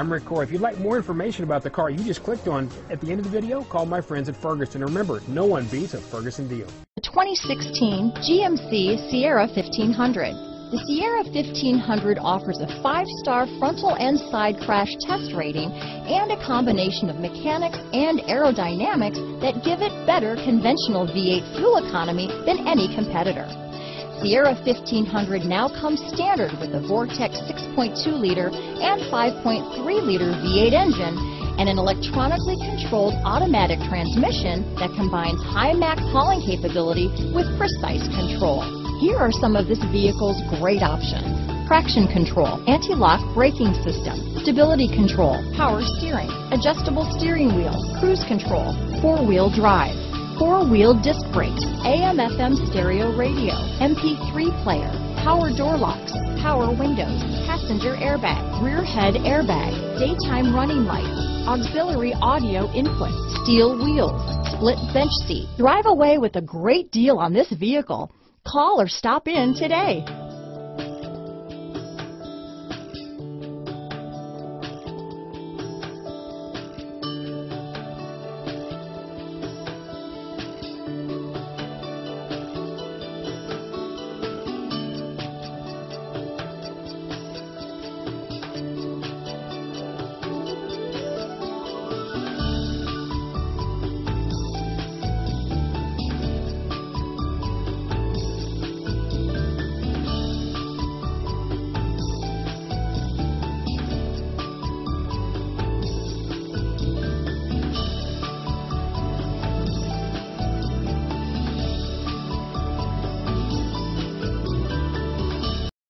I'm Rick Core. If you'd like more information about the car you just clicked on at the end of the video, call my friends at Ferguson. Remember, no one beats a Ferguson deal. The 2016 GMC Sierra 1500. The Sierra 1500 offers a five-star frontal and side crash test rating and a combination of mechanics and aerodynamics that give it better conventional V8 fuel economy than any competitor. Sierra 1500 now comes standard with a Vortec 6.2-liter and 5.3-liter V8 engine and an electronically controlled automatic transmission that combines high Mach hauling capability with precise control. Here are some of this vehicle's great options. Traction control, anti-lock braking system, stability control, power steering, adjustable steering wheel, cruise control, four-wheel drive, four-wheel disc brakes, AM-FM stereo radio, MP3 player, power door locks, power windows, passenger airbag, rear head airbag, daytime running lights, auxiliary audio input, steel wheels, split bench seat. Drive away with a great deal on this vehicle. Call or stop in today.